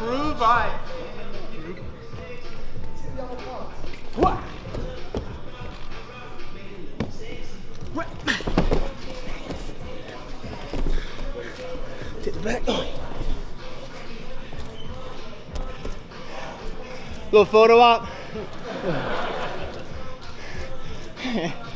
Prove back. Little photo op.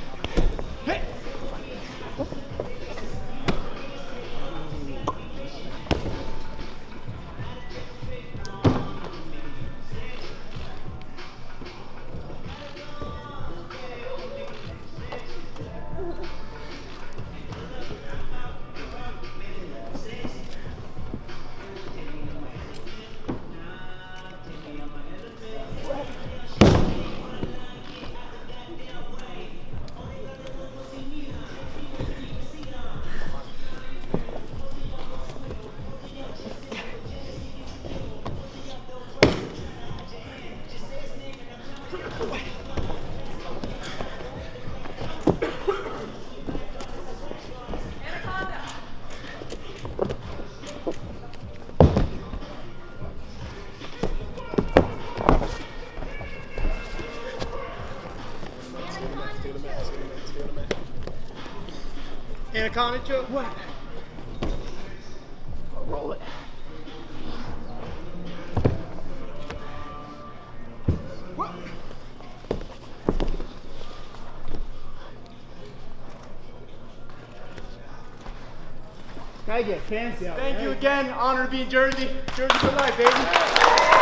Anaconda choke. What? Roll it. Gotta get fancy out Thank you again. Honor to be in Jersey. Jersey for life, baby.